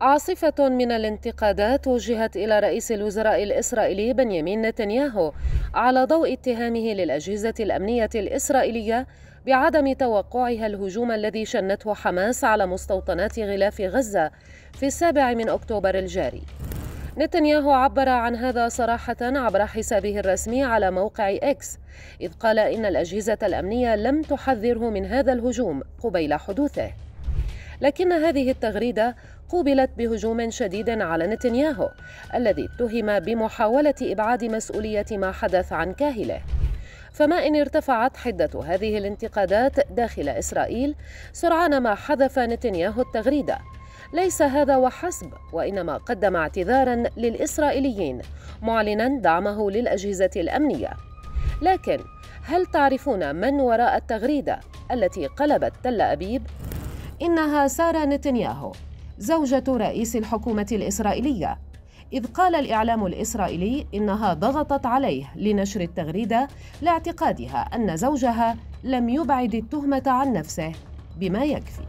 عاصفة من الانتقادات وجهت إلى رئيس الوزراء الإسرائيلي بنيامين نتنياهو على ضوء اتهامه للأجهزة الأمنية الإسرائيلية بعدم توقعها الهجوم الذي شنته حماس على مستوطنات غلاف غزة في السابع من أكتوبر الجاري. نتنياهو عبر عن هذا صراحة عبر حسابه الرسمي على موقع إكس إذ قال إن الأجهزة الأمنية لم تحذره من هذا الهجوم قبيل حدوثه. لكن هذه التغريدة قوبلت بهجوم شديد على نتنياهو الذي اتهم بمحاولة إبعاد مسؤولية ما حدث عن كاهله. فما إن ارتفعت حدة هذه الانتقادات داخل إسرائيل سرعان ما حذف نتنياهو التغريدة. ليس هذا وحسب وإنما قدم اعتذارا للإسرائيليين معلنا دعمه للأجهزة الأمنية. لكن هل تعرفون من وراء التغريدة التي قلبت تل أبيب؟ إنها سارة نتنياهو زوجة رئيس الحكومة الإسرائيلية. إذ قال الإعلام الإسرائيلي إنها ضغطت عليه لنشر التغريدة لاعتقادها أن زوجها لم يبعد التهمة عن نفسه بما يكفي.